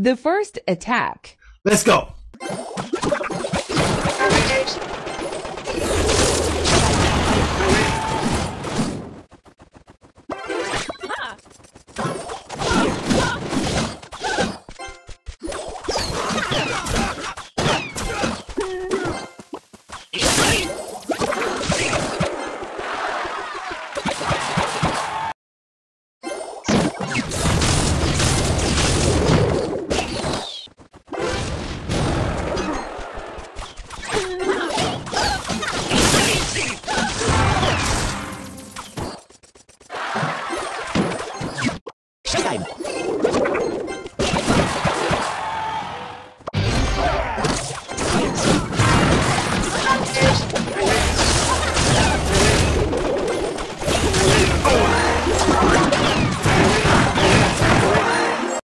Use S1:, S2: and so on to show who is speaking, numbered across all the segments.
S1: The first attack.
S2: Let's go.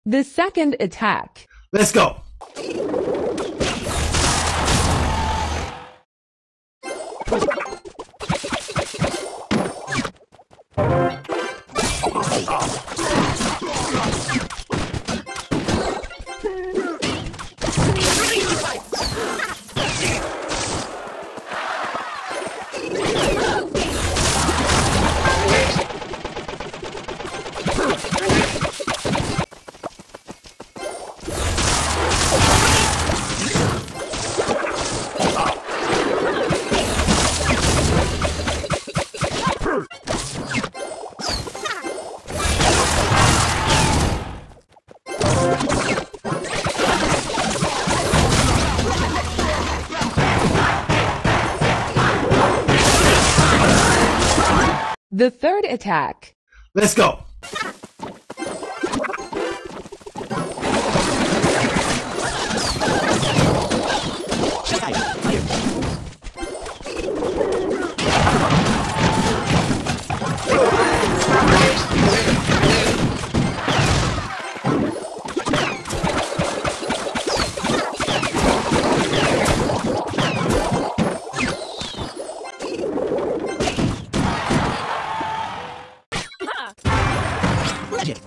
S1: The second attack.
S2: Let's go.
S1: The third attack.
S2: Let's go.
S3: Legend.